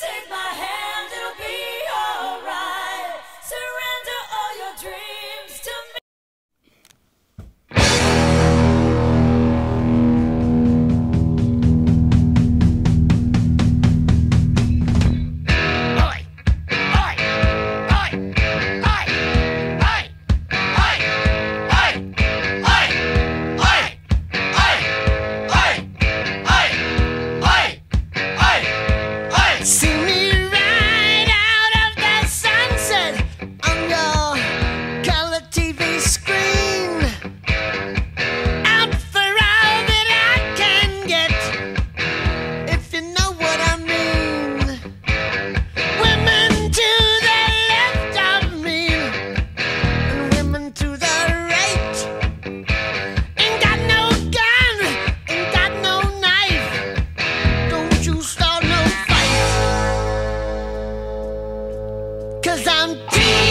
take my hand. Cause I'm deep.